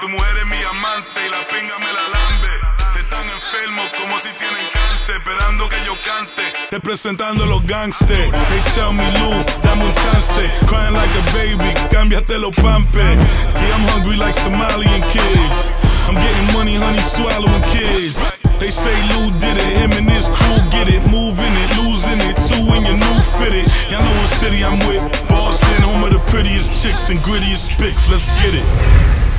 Tu mujer es mi amante y la pinga me la lambe. Están enfermos como si tienen cáncer, esperando que yo cante. Te presentando los gangsters. They tell me, Lou, dame un chance. Crying like a baby, cámbiate los pampes. Yeah, I'm hungry like Somalian kids. I'm getting money, honey, swallowing kids. They say Lou did it, him and his crew get it, moving it, losing it, two in your new fitted. Y'all know what city I'm with, Boston, home of the prettiest chicks and grittiest spics. Let's get it.